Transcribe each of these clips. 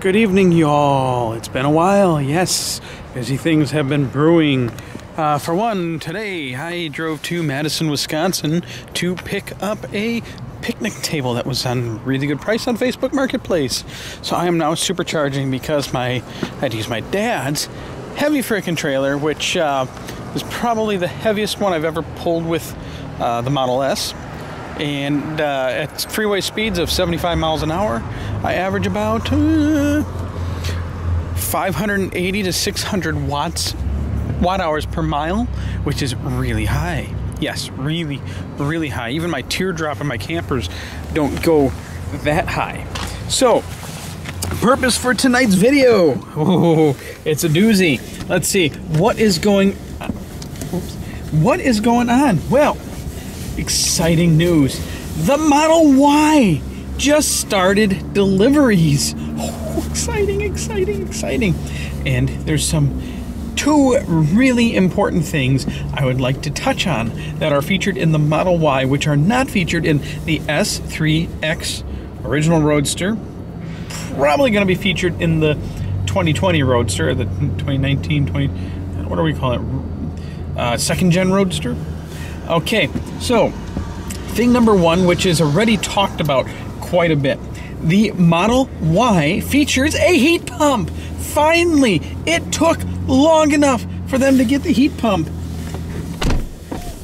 Good evening, y'all. It's been a while. Yes, busy things have been brewing. Uh, for one, today I drove to Madison, Wisconsin to pick up a picnic table that was on really good price on Facebook Marketplace. So I am now supercharging because my I had to use my dad's heavy freaking trailer, which uh, is probably the heaviest one I've ever pulled with uh, the Model S. And uh, at freeway speeds of 75 miles an hour, I average about uh, 580 to 600 watts watt hours per mile, which is really high. Yes, really, really high. Even my teardrop and my campers don't go that high. So, purpose for tonight's video. Oh, it's a doozy. Let's see what is going. Oops, what is going on? Well, exciting news. The Model Y just started deliveries. Oh, exciting, exciting, exciting. And there's some two really important things I would like to touch on that are featured in the Model Y, which are not featured in the S3X original Roadster. Probably going to be featured in the 2020 Roadster, the 2019, 20, what do we call it? Uh, second gen Roadster. Okay, so thing number one, which is already talked about quite a bit. The Model Y features a heat pump. Finally, it took long enough for them to get the heat pump.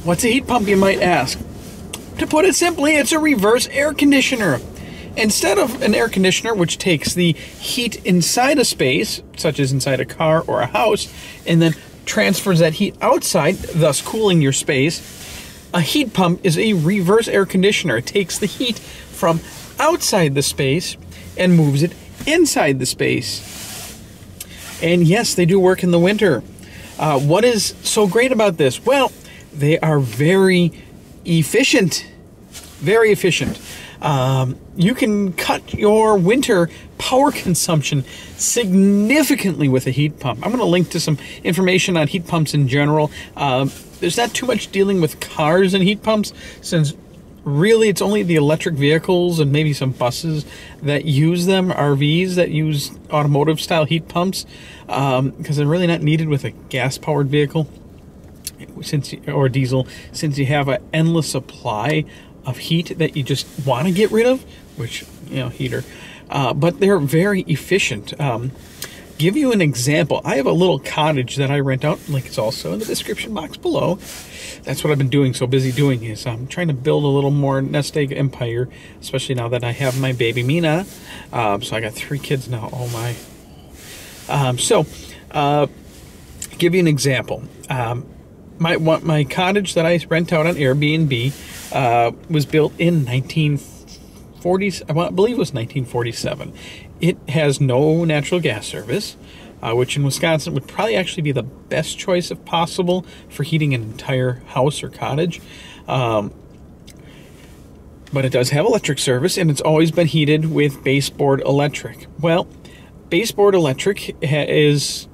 What's a heat pump, you might ask? To put it simply, it's a reverse air conditioner. Instead of an air conditioner, which takes the heat inside a space, such as inside a car or a house, and then transfers that heat outside, thus cooling your space, a heat pump is a reverse air conditioner. It takes the heat from outside the space and moves it inside the space. And yes, they do work in the winter. Uh, what is so great about this? Well, they are very efficient. Very efficient. Um, you can cut your winter power consumption significantly with a heat pump. I'm going to link to some information on heat pumps in general. Uh, there's not too much dealing with cars and heat pumps since really it's only the electric vehicles and maybe some buses that use them rvs that use automotive style heat pumps because um, they're really not needed with a gas powered vehicle since or diesel since you have an endless supply of heat that you just want to get rid of which you know heater uh, but they're very efficient um, give you an example, I have a little cottage that I rent out. Link is also in the description box below. That's what I've been doing. So busy doing is I'm trying to build a little more nest egg empire, especially now that I have my baby Mina. Um, so I got three kids now. Oh my. Um, so, uh, give you an example. Um, my my cottage that I rent out on Airbnb uh, was built in 1940s. I believe it was 1947. It has no natural gas service, uh, which in Wisconsin would probably actually be the best choice if possible for heating an entire house or cottage. Um, but it does have electric service and it's always been heated with baseboard electric. Well, baseboard electric is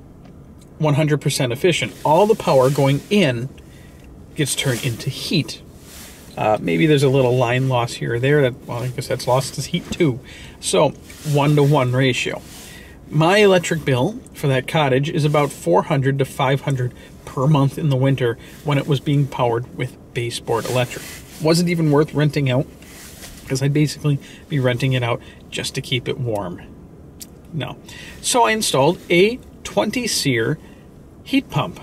100% efficient. All the power going in gets turned into heat. Uh, maybe there's a little line loss here or there. That well, I guess that's lost as heat too. So one to one ratio. My electric bill for that cottage is about 400 to 500 per month in the winter when it was being powered with baseboard electric. Wasn't even worth renting out because I'd basically be renting it out just to keep it warm. No. So I installed a 20 SEER heat pump.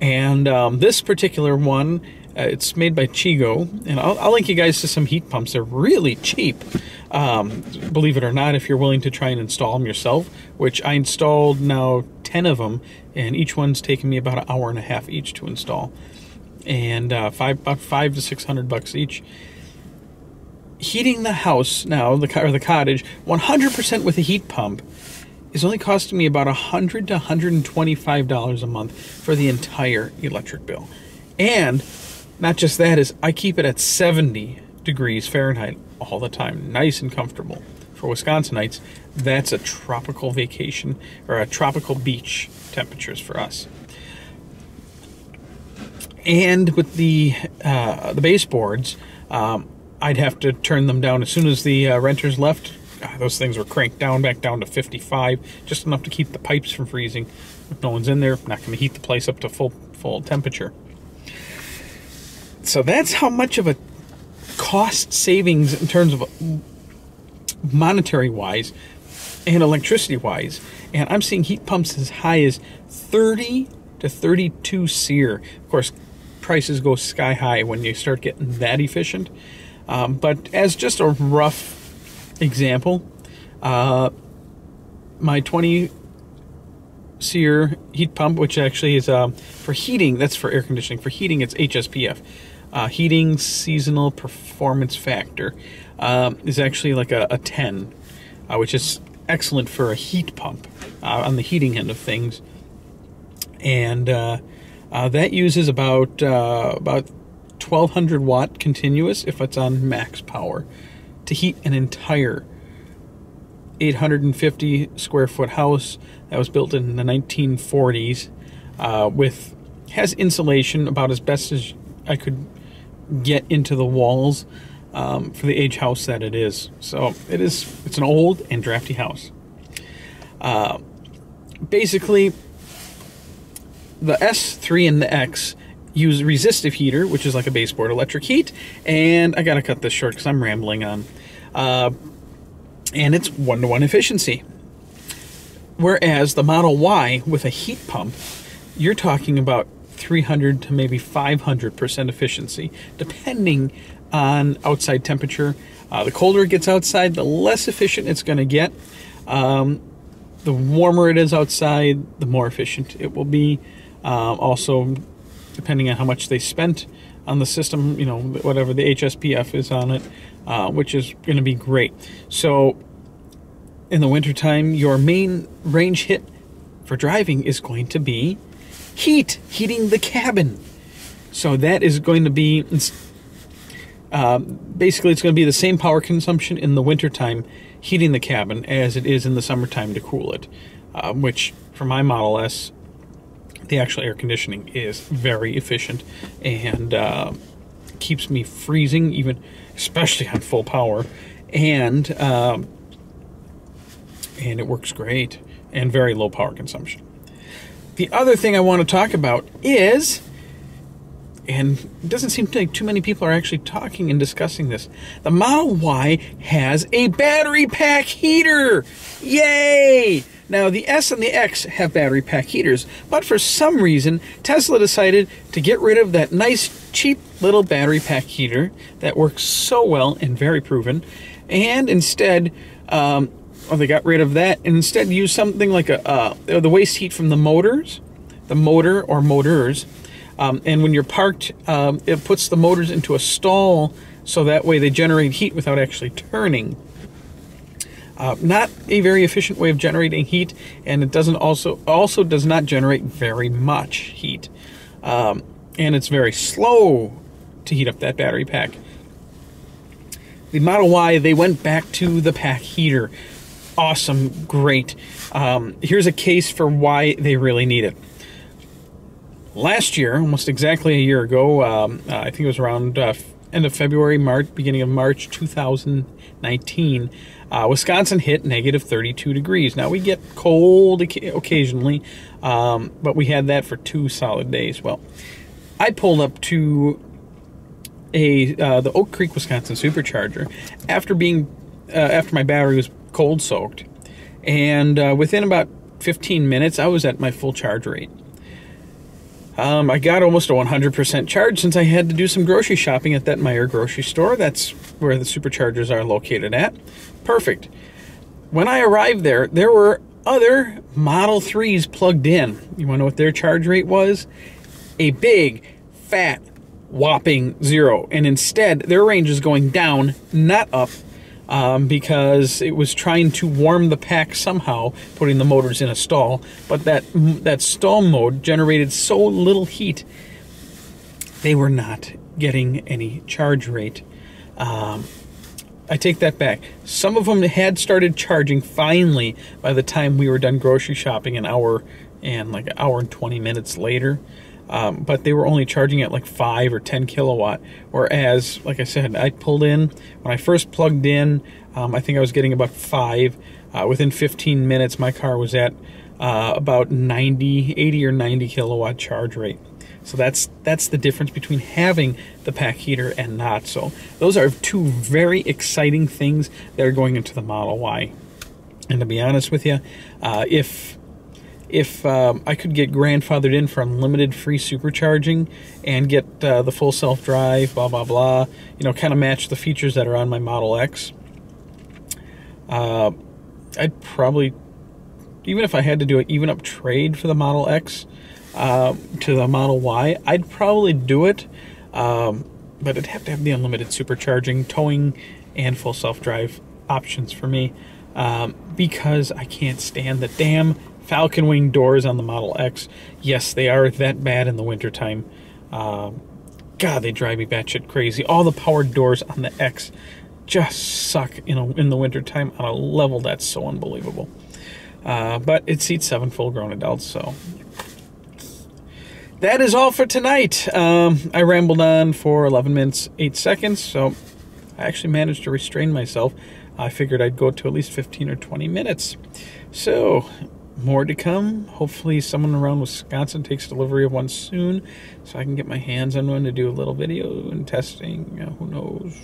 And um, this particular one uh, it's made by Chigo, and I'll, I'll, link you guys to some heat pumps. They're really cheap, um, believe it or not, if you're willing to try and install them yourself, which I installed now 10 of them, and each one's taken me about an hour and a half each to install. And uh, five, about five to 600 bucks each. Heating the house now, the, or the cottage, 100% with a heat pump is only costing me about 100 to 125 dollars a month for the entire electric bill and not just that is I keep it at 70 degrees Fahrenheit all the time, nice and comfortable. For Wisconsinites, that's a tropical vacation or a tropical beach temperatures for us. And with the uh, the baseboards, um, I'd have to turn them down as soon as the uh, renters left those things were cranked down back down to 55, just enough to keep the pipes from freezing. If no one's in there, not going to heat the place up to full full temperature. So that's how much of a cost savings in terms of monetary wise and electricity wise. And I'm seeing heat pumps as high as 30 to 32 SEER. Of course, prices go sky high when you start getting that efficient. Um, but as just a rough example, uh, my 20 SEER heat pump, which actually is uh, for heating, that's for air conditioning. For heating, it's HSPF. Uh, heating seasonal performance factor um, is actually like a, a 10, uh, which is excellent for a heat pump uh, on the heating end of things. And uh, uh, that uses about about 1200 watt continuous if it's on max power to heat an entire 850 square foot house that was built in the 1940s uh, with has insulation about as best as I could get into the walls um, for the age house that it is. So it is it's an old and drafty house. Uh, basically, the S3 and the X use resistive heater, which is like a baseboard electric heat, and I gotta cut this short because I'm rambling on. Uh, and it's one to one efficiency. Whereas the Model Y with a heat pump, you're talking about 300 to maybe 500% efficiency, depending on outside temperature. Uh, the colder it gets outside, the less efficient it's going to get. Um, the warmer it is outside, the more efficient it will be. Um, also, depending on how much they spent on the system, you know, whatever the HSPF is on it, uh, which is going to be great. So, in the wintertime, your main range hit for driving is going to be heat, heating the cabin. So, that is going to be uh, basically it's going to be the same power consumption in the wintertime heating the cabin as it is in the summertime to cool it, uh, which for my Model S, the actual air conditioning is very efficient and uh, keeps me freezing, even especially on full power, and um, and it works great and very low power consumption. The other thing I want to talk about is and it doesn't seem like too many people are actually talking and discussing this. The Model Y has a battery pack heater. Yay! Now, the S and the X have battery pack heaters, but for some reason, Tesla decided to get rid of that nice, cheap little battery pack heater that works so well and very proven, and instead, um, well, they got rid of that and instead used something like a uh, the waste heat from the motors, the motor or motors, um, and when you're parked, um, it puts the motors into a stall so that way they generate heat without actually turning. Uh, not a very efficient way of generating heat, and it doesn't also also does not generate very much heat, um, and it's very slow to heat up that battery pack. The Model Y they went back to the pack heater. Awesome, great. Um, here's a case for why they really need it last year, almost exactly a year ago, um, uh, I think it was around uh, end of February, March, beginning of March 2019, uh, Wisconsin hit negative 32 degrees. Now we get cold occasionally, um, but we had that for two solid days. Well, I pulled up to a uh, the Oak Creek, Wisconsin supercharger after being uh, after my battery was cold soaked, and uh, within about 15 minutes, I was at my full charge rate. Um, I got almost a 100% charge since I had to do some grocery shopping at that Meijer grocery store. That's where the superchargers are located at. Perfect. When I arrived there, there were other Model 3s plugged in. You want to know what their charge rate was? A big, fat, whopping zero. And instead, their range is going down, not up, um, because it was trying to warm the pack somehow, putting the motors in a stall. But that that stall mode generated so little heat, they were not getting any charge rate. Um, I take that back. Some of them had started charging finally by the time we were done grocery shopping an hour and like an hour and 20 minutes later um, but they were only charging at like 5 or 10 kilowatt. Whereas, like I said, I pulled in, when I first plugged in, Um, I think I was getting about five. Uh, within 15 minutes, my car was at uh, about 90, 80 or 90 kilowatt charge rate. So that's that's the difference between having the pack heater and not. So those are two very exciting things that are going into the Model Y. And to be honest with you, uh, if if um, I could get grandfathered in for unlimited free supercharging and get uh, the full self drive, blah blah blah, you know, kind of match the features that are on my Model X, uh, I'd probably, even if I had to do an even up trade for the Model X uh, to the Model Y, I'd probably do it. Um, but it'd have to have the unlimited supercharging, towing, and full self drive options for me um, because I can't stand the damn Falcon Wing doors on the Model X. Yes, they are that bad in the wintertime. Uh, God, they drive me batshit crazy. All the powered doors on the X just suck in, a, in the wintertime on a level that's so unbelievable. Uh, but it seats seven full grown adults, so. That is all for tonight. Um, I rambled on for 11 minutes, 8 seconds, so I actually managed to restrain myself. I figured I'd go to at least 15 or 20 minutes. So, more to come. Hopefully, someone around Wisconsin takes delivery of one soon so I can get my hands on one to do a little video and testing. who knows?